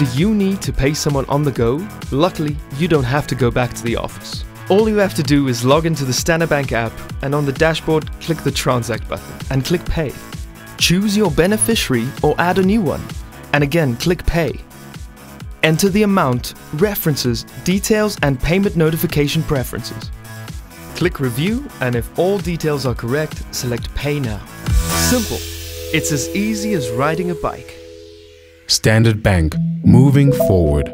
Do you need to pay someone on the go? Luckily, you don't have to go back to the office. All you have to do is log into the Standard Bank app and on the dashboard, click the Transact button and click Pay. Choose your beneficiary or add a new one. And again, click Pay. Enter the amount, references, details, and payment notification preferences. Click Review, and if all details are correct, select Pay Now. Simple. It's as easy as riding a bike. Standard Bank, moving forward.